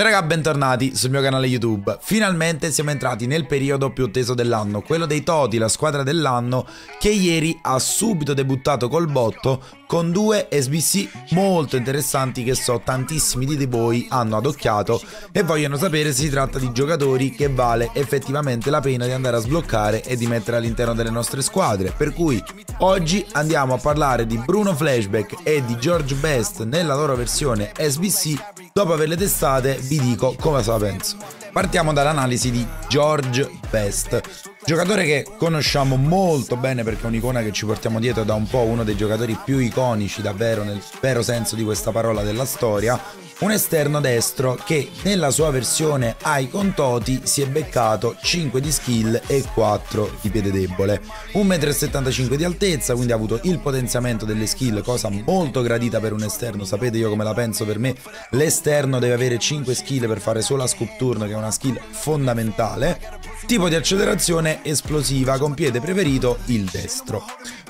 Ciao raga, bentornati sul mio canale YouTube. Finalmente siamo entrati nel periodo più teso dell'anno, quello dei Toti, la squadra dell'anno, che ieri ha subito debuttato col botto con due SBC molto interessanti che so tantissimi di voi hanno adocchiato e vogliono sapere se si tratta di giocatori che vale effettivamente la pena di andare a sbloccare e di mettere all'interno delle nostre squadre. Per cui oggi andiamo a parlare di Bruno Flashback e di George Best nella loro versione SBC Dopo averle testate vi dico come la penso. Partiamo dall'analisi di George Best, giocatore che conosciamo molto bene perché è un'icona che ci portiamo dietro da un po', uno dei giocatori più iconici davvero nel vero senso di questa parola della storia, un esterno destro che nella sua versione ai contoti si è beccato 5 di skill e 4 di piede debole. 1,75 m di altezza, quindi ha avuto il potenziamento delle skill, cosa molto gradita per un esterno, sapete io come la penso per me, l'esterno deve avere 5 skill per fare solo la scoop turn che è una skill fondamentale. Tipo di accelerazione esplosiva con piede preferito il destro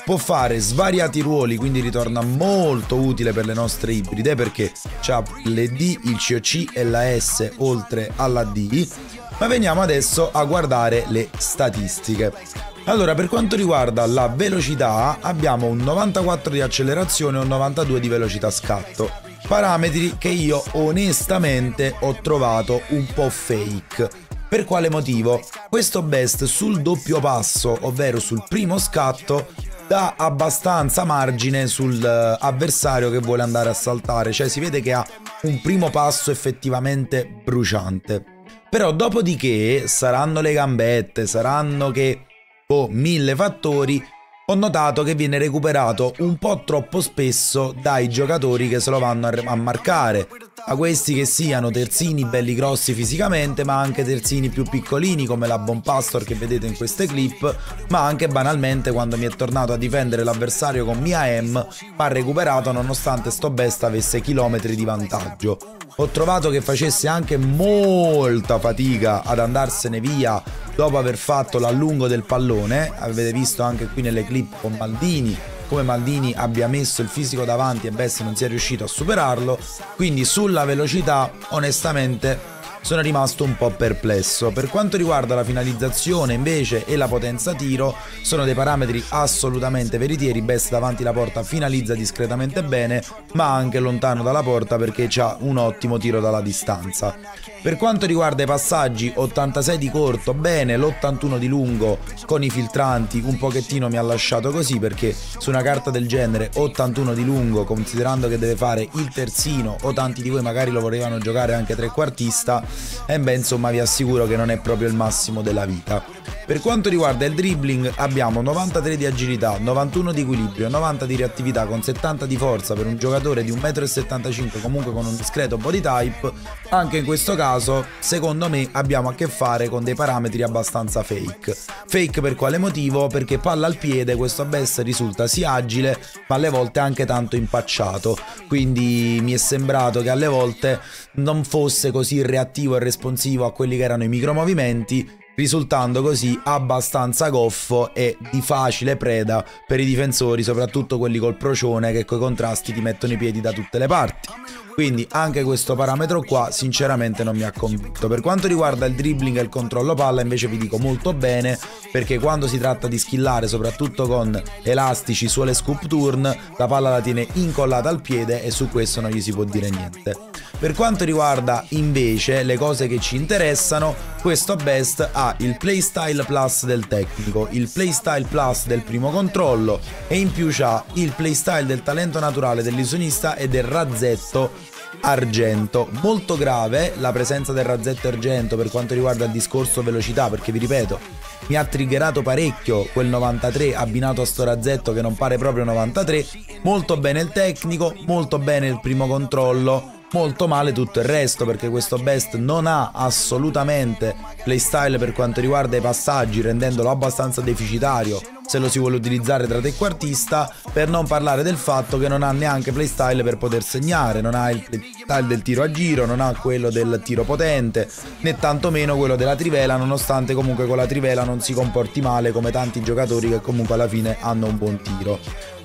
può fare svariati ruoli, quindi ritorna molto utile per le nostre ibride perché ha le D, il COC e la S oltre alla D. Ma veniamo adesso a guardare le statistiche. Allora, per quanto riguarda la velocità, abbiamo un 94 di accelerazione e un 92 di velocità scatto. Parametri che io onestamente ho trovato un po' fake. Per quale motivo? Questo best sul doppio passo, ovvero sul primo scatto, dà abbastanza margine sull'avversario che vuole andare a saltare, cioè si vede che ha un primo passo effettivamente bruciante. Però dopodiché saranno le gambette, saranno che oh, mille fattori, ho notato che viene recuperato un po' troppo spesso dai giocatori che se lo vanno a marcare a questi che siano terzini belli grossi fisicamente, ma anche terzini più piccolini come la Pastor che vedete in queste clip, ma anche banalmente quando mi è tornato a difendere l'avversario con Mia M, ha recuperato nonostante sto best avesse chilometri di vantaggio. Ho trovato che facesse anche molta fatica ad andarsene via dopo aver fatto l'allungo del pallone, avete visto anche qui nelle clip con Maldini come Maldini abbia messo il fisico davanti e Bessi non sia riuscito a superarlo, quindi sulla velocità onestamente sono rimasto un po' perplesso. Per quanto riguarda la finalizzazione invece e la potenza tiro, sono dei parametri assolutamente veritieri. Best davanti alla porta finalizza discretamente bene, ma anche lontano dalla porta perché ha un ottimo tiro dalla distanza. Per quanto riguarda i passaggi, 86 di corto, bene, l'81 di lungo con i filtranti un pochettino mi ha lasciato così perché su una carta del genere 81 di lungo, considerando che deve fare il terzino o tanti di voi magari lo volevano giocare anche trequartista, e beh insomma vi assicuro che non è proprio il massimo della vita. Per quanto riguarda il dribbling abbiamo 93 di agilità, 91 di equilibrio, 90 di reattività con 70 di forza per un giocatore di 1,75 m comunque con un discreto body type, anche in questo caso secondo me abbiamo a che fare con dei parametri abbastanza fake. Fake per quale motivo? Perché palla al piede questo best risulta sia agile ma alle volte anche tanto impacciato, quindi mi è sembrato che alle volte non fosse così reattivo e responsivo a quelli che erano i micromovimenti risultando così abbastanza goffo e di facile preda per i difensori, soprattutto quelli col procione che coi contrasti ti mettono i piedi da tutte le parti. Quindi anche questo parametro qua sinceramente non mi ha convinto. Per quanto riguarda il dribbling e il controllo palla invece vi dico molto bene perché quando si tratta di skillare soprattutto con elastici sulle scoop turn la palla la tiene incollata al piede e su questo non gli si può dire niente. Per quanto riguarda invece le cose che ci interessano, questo best ha il playstyle plus del tecnico, il playstyle plus del primo controllo e in più c'ha il playstyle del talento naturale dell'isunista e del razzetto argento. Molto grave la presenza del razzetto argento per quanto riguarda il discorso velocità, perché vi ripeto, mi ha triggerato parecchio quel 93 abbinato a sto razzetto che non pare proprio 93. Molto bene il tecnico, molto bene il primo controllo molto male tutto il resto perché questo best non ha assolutamente playstyle per quanto riguarda i passaggi rendendolo abbastanza deficitario se lo si vuole utilizzare tra trequartista per non parlare del fatto che non ha neanche playstyle per poter segnare non ha il playstyle del tiro a giro non ha quello del tiro potente né tantomeno quello della trivela nonostante comunque con la trivela non si comporti male come tanti giocatori che comunque alla fine hanno un buon tiro.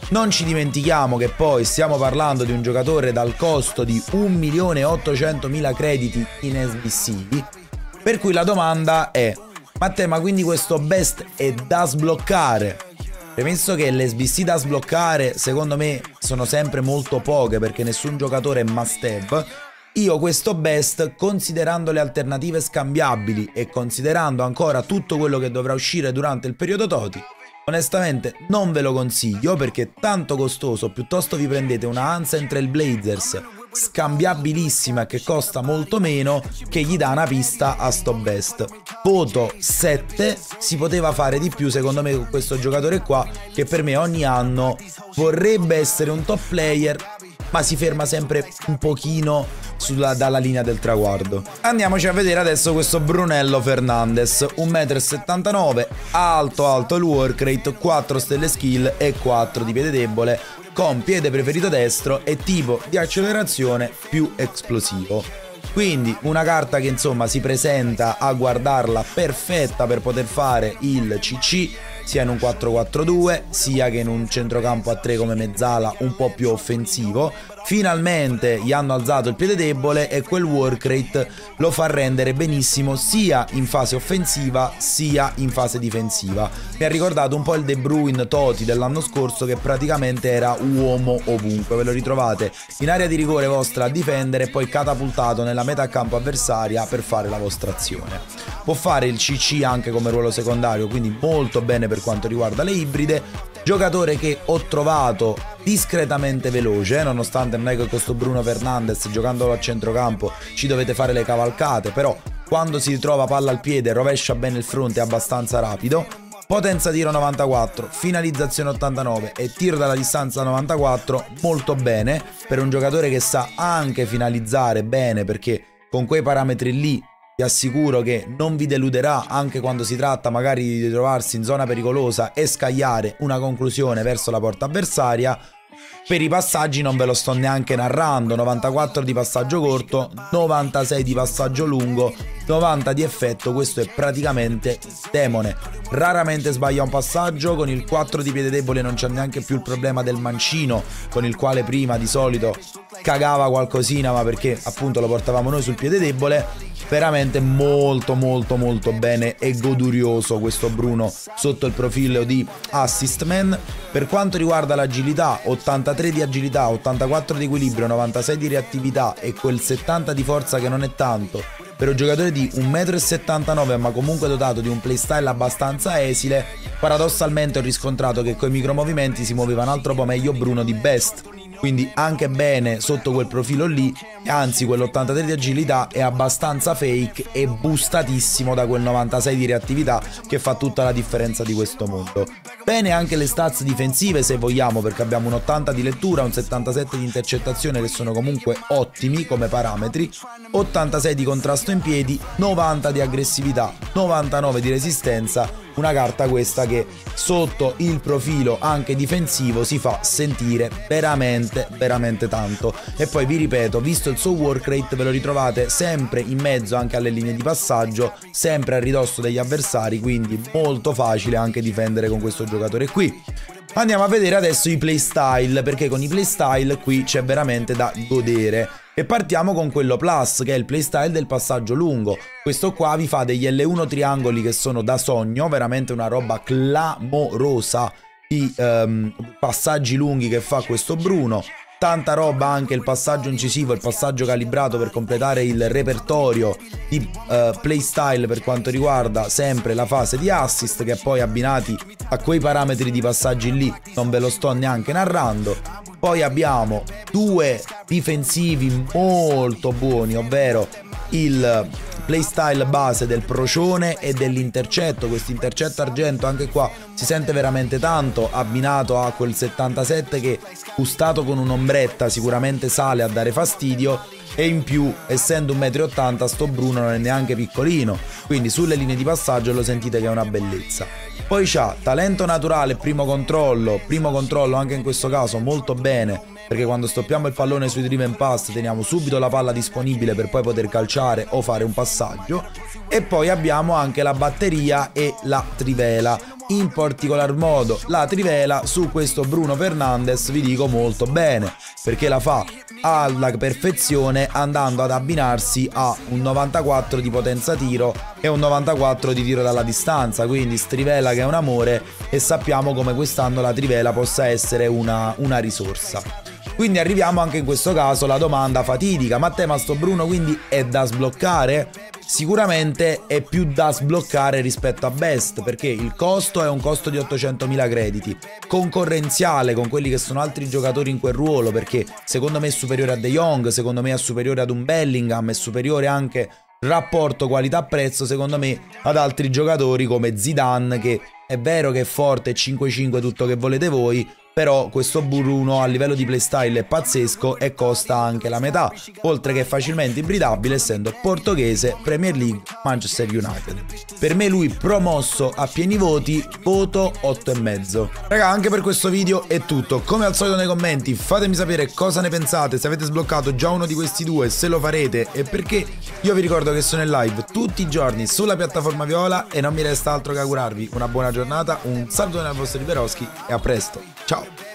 Non ci dimentichiamo che poi stiamo parlando di un giocatore dal costo di 1.800.000 crediti in SBC, per cui la domanda è, Matteo, ma quindi questo best è da sbloccare? Premesso che le SBC da sbloccare secondo me sono sempre molto poche perché nessun giocatore è must have, io questo best, considerando le alternative scambiabili e considerando ancora tutto quello che dovrà uscire durante il periodo Toti, onestamente non ve lo consiglio perché è tanto costoso, piuttosto vi prendete una Hansen Trail Blazers scambiabilissima che costa molto meno che gli dà una pista a sto best. Voto 7, si poteva fare di più secondo me con questo giocatore qua che per me ogni anno vorrebbe essere un top player ma si ferma sempre un pochino sulla, dalla linea del traguardo. Andiamoci a vedere adesso questo Brunello Fernandez, 1,79 m, alto alto il work rate, 4 stelle skill e 4 di piede debole, con piede preferito destro e tipo di accelerazione più esplosivo. Quindi una carta che insomma si presenta a guardarla perfetta per poter fare il CC sia in un 4-4-2 sia che in un centrocampo a 3 come mezzala un po' più offensivo finalmente gli hanno alzato il piede debole e quel work rate lo fa rendere benissimo sia in fase offensiva sia in fase difensiva. Mi ha ricordato un po' il De Bruyne Toti dell'anno scorso che praticamente era uomo ovunque, ve lo ritrovate in area di rigore vostra a difendere e poi catapultato nella metà campo avversaria per fare la vostra azione. Può fare il CC anche come ruolo secondario, quindi molto bene per quanto riguarda le ibride. Giocatore che ho trovato discretamente veloce, nonostante non è che questo Bruno Fernandez giocandolo a centrocampo ci dovete fare le cavalcate, però quando si ritrova palla al piede rovescia bene il fronte abbastanza rapido. Potenza tiro 94, finalizzazione 89 e tiro dalla distanza 94 molto bene per un giocatore che sa anche finalizzare bene perché con quei parametri lì vi assicuro che non vi deluderà anche quando si tratta magari di trovarsi in zona pericolosa e scagliare una conclusione verso la porta avversaria. Per i passaggi non ve lo sto neanche narrando, 94 di passaggio corto, 96 di passaggio lungo, 90 di effetto, questo è praticamente demone. Raramente sbaglia un passaggio, con il 4 di piede debole non c'è neanche più il problema del mancino, con il quale prima di solito cagava qualcosina, ma perché appunto lo portavamo noi sul piede debole veramente molto molto molto bene e godurioso questo Bruno sotto il profilo di assist man. Per quanto riguarda l'agilità 83 di agilità 84 di equilibrio 96 di reattività e quel 70 di forza che non è tanto per un giocatore di 1,79 m ma comunque dotato di un playstyle abbastanza esile paradossalmente ho riscontrato che con i micromovimenti si muoveva un altro po' meglio Bruno di Best quindi anche bene sotto quel profilo lì, anzi quell'83 di agilità è abbastanza fake e boostatissimo da quel 96 di reattività che fa tutta la differenza di questo mondo. Bene anche le stats difensive se vogliamo perché abbiamo un 80 di lettura, un 77 di intercettazione che sono comunque ottimi come parametri, 86 di contrasto in piedi, 90 di aggressività, 99 di resistenza una carta questa che sotto il profilo anche difensivo si fa sentire veramente veramente tanto e poi vi ripeto visto il suo work rate ve lo ritrovate sempre in mezzo anche alle linee di passaggio sempre a ridosso degli avversari quindi molto facile anche difendere con questo giocatore qui Andiamo a vedere adesso i playstyle perché con i playstyle qui c'è veramente da godere e partiamo con quello plus che è il playstyle del passaggio lungo. Questo qua vi fa degli L1 triangoli che sono da sogno, veramente una roba clamorosa. I um, passaggi lunghi che fa questo Bruno. Tanta roba anche il passaggio incisivo, il passaggio calibrato per completare il repertorio di uh, playstyle per quanto riguarda sempre la fase di assist che poi abbinati a quei parametri di passaggi lì. Non ve lo sto neanche narrando. Poi abbiamo due difensivi molto buoni, ovvero il playstyle base del procione e dell'intercetto. Questo intercetto argento anche qua si sente veramente tanto, abbinato a quel 77 che gustato con un'ombretta sicuramente sale a dare fastidio e in più essendo 1,80 m sto Bruno non è neanche piccolino quindi sulle linee di passaggio lo sentite che è una bellezza poi c'ha talento naturale primo controllo primo controllo anche in questo caso molto bene perché quando stoppiamo il pallone sui driven pass teniamo subito la palla disponibile per poi poter calciare o fare un passaggio. E poi abbiamo anche la batteria e la trivela. In particolar modo la trivela su questo Bruno Fernandes vi dico molto bene. Perché la fa alla perfezione andando ad abbinarsi a un 94 di potenza tiro e un 94 di tiro dalla distanza. Quindi strivela che è un amore e sappiamo come quest'anno la trivela possa essere una, una risorsa quindi arriviamo anche in questo caso alla domanda fatidica ma te ma sto Bruno quindi è da sbloccare? sicuramente è più da sbloccare rispetto a Best perché il costo è un costo di 800.000 crediti, concorrenziale con quelli che sono altri giocatori in quel ruolo perché secondo me è superiore a De Jong, secondo me è superiore ad un Bellingham, è superiore anche rapporto qualità-prezzo secondo me ad altri giocatori come Zidane che è vero che è forte 5-5 tutto che volete voi però questo Bruno a livello di playstyle è pazzesco e costa anche la metà, oltre che facilmente ibridabile essendo portoghese, Premier League, Manchester United. Per me lui promosso a pieni voti, voto 8,5. Raga, anche per questo video è tutto. Come al solito nei commenti fatemi sapere cosa ne pensate, se avete sbloccato già uno di questi due, se lo farete e perché. Io vi ricordo che sono in live tutti i giorni sulla piattaforma Viola e non mi resta altro che augurarvi una buona giornata, un saluto dal vostro Liberoschi e a presto. Ciao! Bad